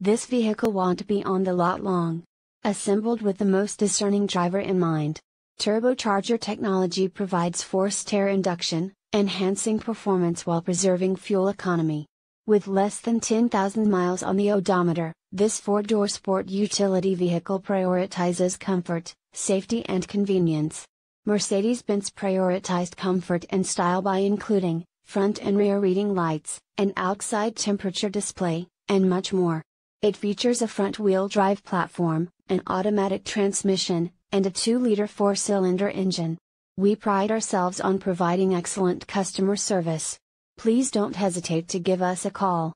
This vehicle won't be on the lot long. Assembled with the most discerning driver in mind. Turbocharger technology provides forced air induction, enhancing performance while preserving fuel economy. With less than 10,000 miles on the odometer, this four-door sport utility vehicle prioritizes comfort, safety and convenience. Mercedes-Benz prioritized comfort and style by including, front and rear reading lights, an outside temperature display, and much more. It features a front-wheel drive platform, an automatic transmission, and a 2-liter four-cylinder engine. We pride ourselves on providing excellent customer service. Please don't hesitate to give us a call.